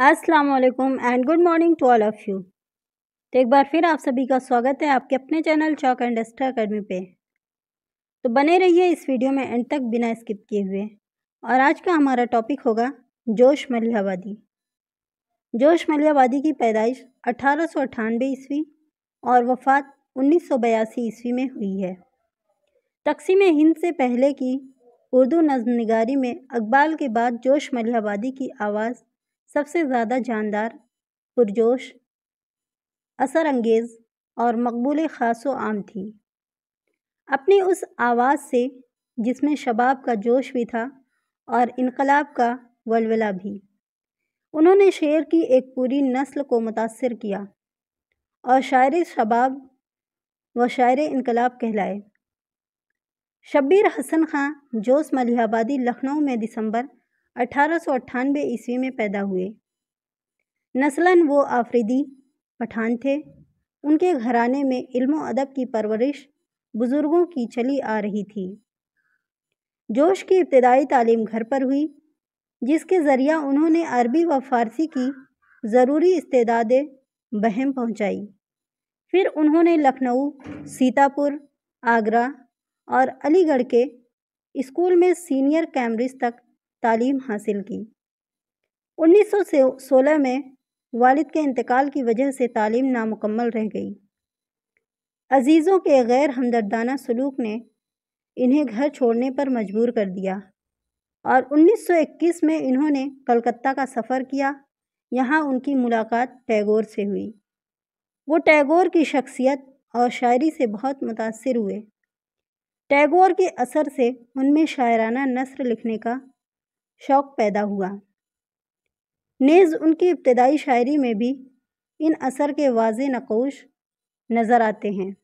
अस्सलाम वालेकुम and good morning to all of you तो एक बार फिर आप सभी का स्वागत है आपके अपने channel Chowk and Aster academy पे। तो बने रहिए इस वीडियो में एंड तक बिना स्किप किए हुए। और आज का हमारा टॉपिक होगा जोश मलिहाबादी जोश मलिहाबादी की पैदाइश अठारह सौ अट्ठानवे ईस्वी और वफ़ात उन्नीस सौ बयासी ईस्वी में हुई है। तकसीम हिंद से पहले की उर्दू नज्म निगारी में अकबाल के बाद जोश मलिहाबादी की आवाज़ सबसे ज़्यादा जानदार, पुरजोश असर अंगेज़ और मकबूल ख़ास आम थी। अपनी उस आवाज़ से, जिसमें शबाब का जोश भी था और इनकलाब का वलवला भी, उन्होंने शेर की एक पूरी नस्ल को मुतासर किया और शायर शबाब व शायर इनकलाब कहलाए। शब्बीर हसन खां जोश मलिहाबादी लखनऊ में दिसंबर अठारह सौ अट्ठानबे ईस्वी में पैदा हुए। नस्लन वो आफरीदी पठान थे। उनके घराने में इल्म अदब की परवरिश बुज़ुर्गों की चली आ रही थी। जोश की इब्तदाई तालीम घर पर हुई, जिसके ज़रिया उन्होंने अरबी व फ़ारसी की ज़रूरी इस्तेदादें बहम पहुंचाई। फिर उन्होंने लखनऊ, सीतापुर, आगरा और अलीगढ़ के स्कूल में सीनियर कैम्ब्रिज तक तालीम हासिल की। 1916 में वालिद के इंतकाल की वजह से तालीम नामुकम्मल रह गई। अजीज़ों के गैर हमदर्दाना सलूक ने इन्हें घर छोड़ने पर मजबूर कर दिया और 1921 में इन्होंने कलकत्ता का सफ़र किया, यहाँ उनकी मुलाकात टैगोर से हुई। वो टैगोर की शख्सियत और शायरी से बहुत मुतासर हुए। टैगोर के असर से उनमें शायराना नसर लिखने का शौक़ पैदा हुआ। नेज़ उनकी इब्तदाई शायरी में भी इन असर के वाज नकोश नज़र आते हैं।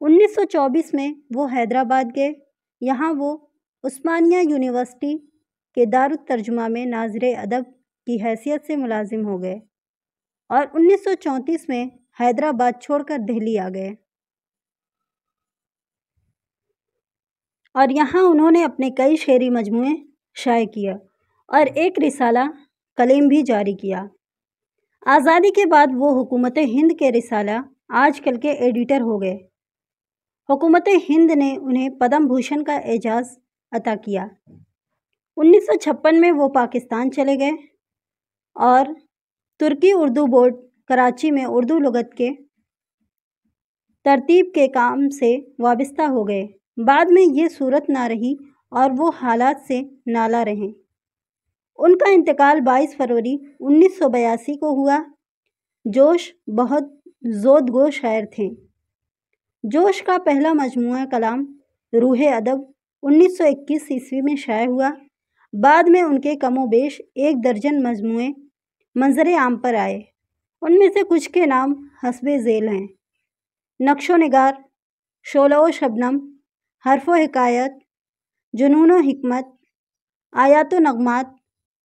1924 में वो हैदराबाद गए, यहाँ वो उस्मानिया यूनिवर्सिटी के दारुतर्जुमा में नाजर अदब की हैसियत से मुलाजिम हो गए और 1934 में हैदराबाद छोड़कर दिल्ली आ गए। और यहाँ उन्होंने अपने कई शेरी मजमूए शाये किया और एक रिसाला कलेम भी जारी किया। आज़ादी के बाद वो हुकूमत हिंद के रिसाला आजकल के एडिटर हो गए। हुकूमत हिंद ने उन्हें पद्म भूषण का एजाज़ अता किया। 1956 में वो पाकिस्तान चले गए और तुर्की उर्दू बोर्ड कराची में उर्दू लगत के तरतीब के काम से वाबस्ता हो गए। बाद में ये सूरत ना रही और वो हालात से नाला रहे। उनका इंतकाल 22 फरवरी 1982 को हुआ। जोश बहुत जोदगो शायर थे। जोश का पहला मजमू कलाम रूह अदब 1921 ईस्वी में शाये हुआ। बाद में उनके कमोबेश एक दर्जन मजमू मंजर आम पर आए। उनमें से कुछ के नाम हसब झेल हैं। नक्शो नगार शोलो शबनम, हरफो हिकायत जुनून हमत आयात नगमात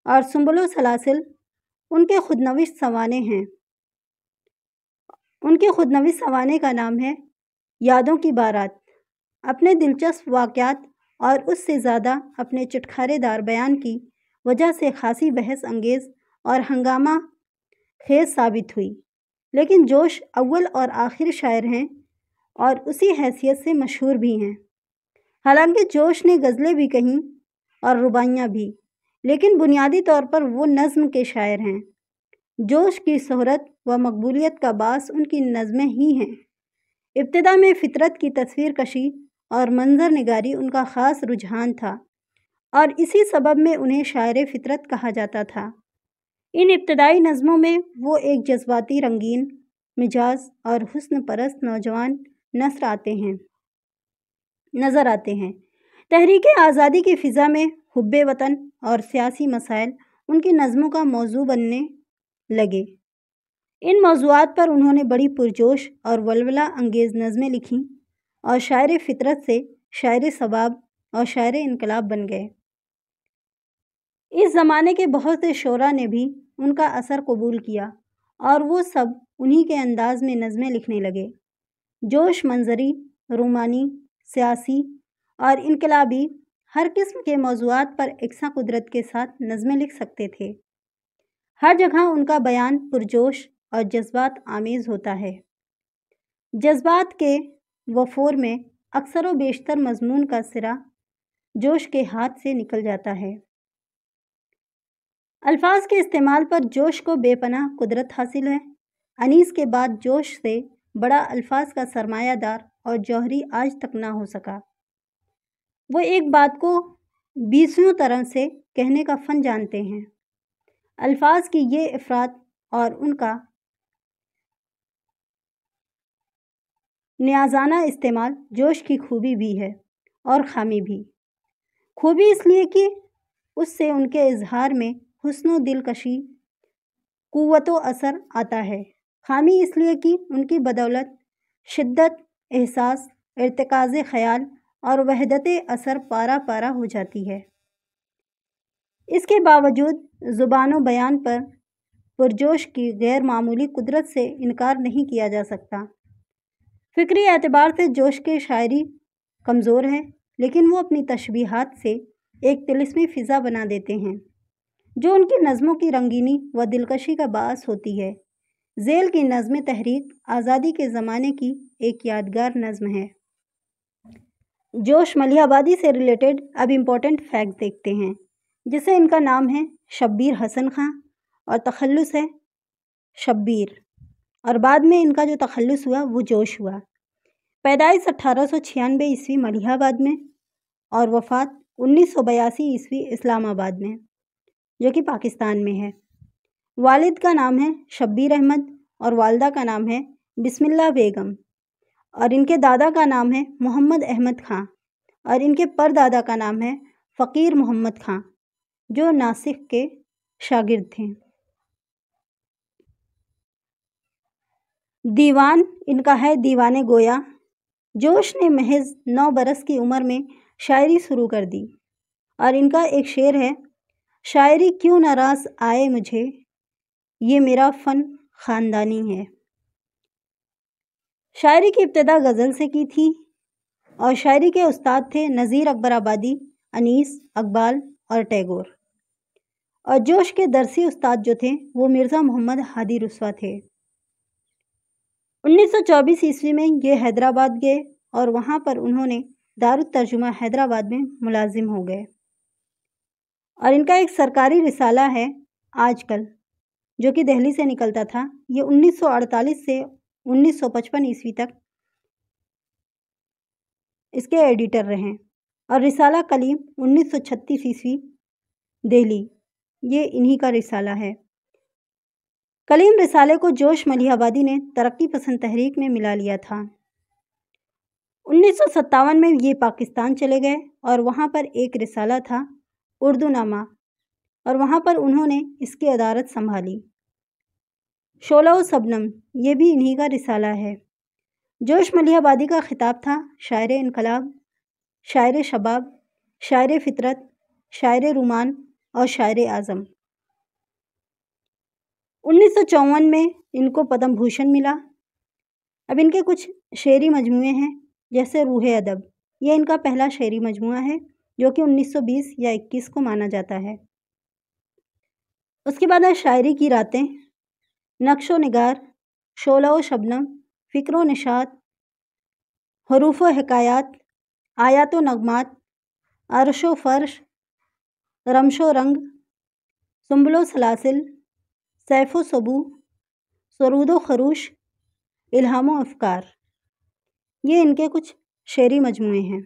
और सुम्बुल सलासिल उनके खुदनविश सवाने हैं। उनके खुदनविश सवाने का नाम है यादों की बारात। अपने दिलचस्प वाक़ात और उससे ज़्यादा अपने चटखारेदार बयान की वजह से खासी बहस अंगेज़ और हंगामा खेज साबित हुई। लेकिन जोश अव्वल और आखिर शायर हैं और उसी हैसियत से मशहूर भी हैं। हालाँकि जोश ने गज़लें भी कहीं और रुबाइयाँ भी, लेकिन बुनियादी तौर पर वो नज़म के शायर हैं। जोश की शहरत व मकबूलियत का बास उनकी नज़में ही हैं। इब्तदा में फ़ितरत की तस्वीर कशी और मंजर निगारी उनका ख़ास रुझान था, और इसी सबब में उन्हें शायर फ़ितरत कहा जाता था। इन इब्तदाई नज़मों में वो एक जज्बाती रंगीन, मिजाज और हुस्न परस्त नौजवान नसर आते हैं। नज़र आते हैं। तहरीक आज़ादी की फ़िज़ा में हुब वतन और सियासी मसाइल उनकी नज़मों का मौजू बनने लगे। इन मौजूद पर उन्होंने बड़ी पुरजोश और वलवला अंगेज़ नज़में लिखीं और शायर फ़ितरत से शायर सबाब और शायर इनकलाब बन गए। इस ज़माने के बहुत से शरा ने भी उनका असर कबूल किया और वो सब उन्हीं के अंदाज में नज़में लिखने लगे। जोश मंजरी, रूमानी सियासी और इनकलाबी हर किस्म के मौजूद पर एकसा कुदरत के साथ नज़में लिख सकते थे। हर जगह उनका बयान पुरजोश और जज्बात आमेज़ होता है। जज्बात के वफोर में अक्सर व बेशतर मजमून का सिरा जोश के हाथ से निकल जाता है। अल्फाज के इस्तेमाल पर जोश को बेपनाह कुदरत हासिल है। अनीस के बाद जोश से बड़ा अल्फाज का सरमायादार और जौहरी आज तक ना हो सका। वो एक बात को बीसों तरह से कहने का फ़न जानते हैं। अल्फाज की ये अफराद और उनका न्याजाना इस्तेमाल जोश की खूबी भी है और खामी भी। खूबी इसलिए कि उससे उनके इजहार में हुस्न दिलकशी क़ुव्वत असर आता है। खामी इसलिए कि उनकी बदौलत, शिद्दत एहसास, इरतकाज़ ख़याल और वहदत असर पारा पारा हो जाती है। इसके बावजूद ज़ुबान बयान पर पुरजोश की गैर मामूली कुदरत से इनकार नहीं किया जा सकता। फ़िक्री एतबार से जोश के शायरी कमज़ोर है, लेकिन वो अपनी तशबीहात से एक तिलस्मी फ़िज़ा बना देते हैं, जो उनकी नज़मों की रंगीनी व दिलकशी का बास होती है। जेल की नज़म तहरीक आज़ादी के ज़माने की एक यादगार नज़म है। जोश मलिहाबादी से रिलेटेड अब इम्पोर्टेंट फैक्ट देखते हैं, जिसे इनका नाम है शब्बीर हसन खां और तखल्लुस है शब्बीर। और बाद में इनका जो तखल्लुस हुआ, वो जोश हुआ। पैदाइश अट्ठारह सौ छियानवे ईस्वी मलिहाबाद में और वफ़ात उन्नीस सौ बयासी ईस्वी इस्लामाबाद में, जो कि पाकिस्तान में है। वालिद का नाम है शब्बीर अहमद और वालदा का नाम है बिस्मिल्ला बेगम। और इनके दादा का नाम है मोहम्मद अहमद खां और इनके परदादा का नाम है फ़कीर मोहम्मद खां, जो नासिक के शागिर्द थे। दीवान, इनका है दीवान गोया, जोश ने महज नौ बरस की उम्र में शायरी शुरू कर दी और इनका एक शेर है, शायरी क्यों नाराज़ आए मुझे? ये मेरा फ़न ख़ानदानी है। शायरी की इब्तदा गज़ल से की थी और शायरी के उस्ताद थे नज़ीर अकबर आबादी, अनीस, अकबाल और टैगोर। और जोश के दरसी उस्ताद जो थे, वो मिर्ज़ा मोहम्मद हादी रसवा थे। 1924 ईस्वी में ये हैदराबाद गए और वहाँ पर उन्होंने दारुत तर्जुमा हैदराबाद में मुलाजिम हो गए। और इनका एक सरकारी रिसाला है आजकल, जो कि दिल्ली से निकलता था। ये 1948 से 1955 ईस्वी तक इसके एडिटर रहे और रिसाला कलीम 1936 ईस्वी, दिल्ली। ये इन्हीं का रिसाला है। कलीम रिसाले को जोश मलिहाबादी ने तरक्की पसंद तहरीक में मिला लिया था। उन्नीस सौ सत्तावन में ये पाकिस्तान चले गए और वहाँ पर एक रिसाला था, उर्दू नामा। और वहाँ पर उन्होंने इसकी अदारत संभाली। शोला सबनम, ये भी इन्हीं का रिसाला है। जोश मलिहाबादी का ख़िताब था, शायर इनकलाब, शायर शबाब, शायर फितरत, शायर रुमान और शायर आज़म। उन्नीस सौ चौवन में इनको पद्म भूषण मिला। अब इनके कुछ शेरी मजमू हैं, जैसे रूह अदब। यह इनका पहला शेरी मजमू है, जो कि 1920 या 21 को माना जाता है। उसके बाद है शायरी की रातें नक्शो नगार शोला शबनम, फ़िक्र निशात हरूफ हकायात, आयात नगमात, अरशो फ़र्श, रमशो रंग सुम्बलो सलासिल, सैफ़ो सबू, सरूद खरूश, इल्हाम अफ़कार। ये इनके कुछ शेरी मजमू हैं।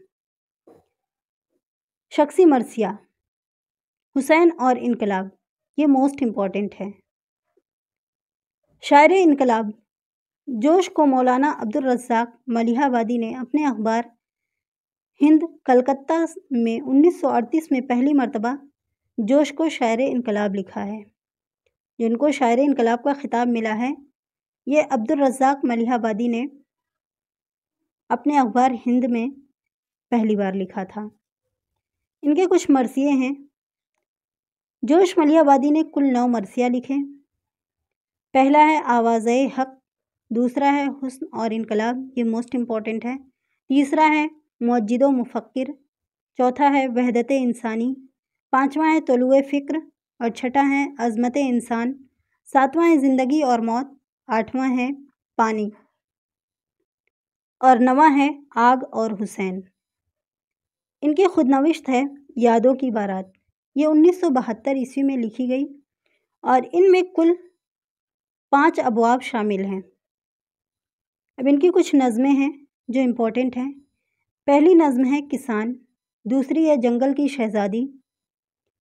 शख्सी मरसिया, हुसैन और इनकलाब, ये मोस्ट इंपॉर्टेंट है। शायर इनकलाब। जोश को मौलाना अब्दुल रज़ाक मलिहाबादी ने अपने अखबार हिंद कलकत्ता में 1938 में पहली मरतबा जोश को शायर इनकलाब लिखा है। जिनको शायर इनकलाब का ख़िताब मिला है, ये अब्दुल रज़ाक मलिहाबादी ने अपने अखबार हिंद में पहली बार लिखा था। इनके कुछ मरसिए हैं। जोश मलियाबादी ने कुल नौ मरसिया लिखे। पहला है आवाज़ हक, दूसरा है हुस्न और इनकलाब, ये मोस्ट इंपॉर्टेंट है। तीसरा है मस्जिद मुफ़क्र चौथा है वहदत इंसानी, पांचवा है तलु फ़िक्र और छठा है अज़मत इंसान, सातवां है ज़िंदगी और मौत, आठवां है पानी और नवा है आग और हुसैन। इनकी खुद नविश्त है यादों की बारात, ये उन्नीस सौ बहत्तर ईस्वी में लिखी गई और इनमें कुल पाँच अबवाब शामिल हैं। अब इनकी कुछ नज़में हैं जो इम्पोर्टेंट हैं। पहली नज़म है किसान, दूसरी है जंगल की शहज़ादी,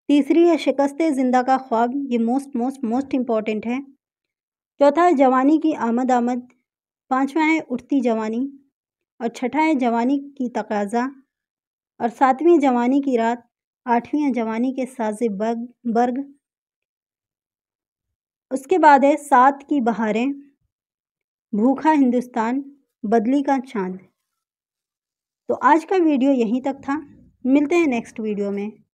तीसरी है शिकस्त ज़िंदा का ख्वाब, ये मोस्ट मोस्ट मोस्ट इंपॉर्टेंट है। चौथा है जवानी की आमद आमद, पाँचवा है उठती जवानी, और छठा है जवानी की तकाजा, और सातवीं जवानी की रात, आठवीं है जवानी के साज बर्ग बर्ग उसके बाद है सात की बहारें, भूखा हिंदुस्तान, बदली का चाँद। तो आज का वीडियो यहीं तक था। मिलते हैं नेक्स्ट वीडियो में।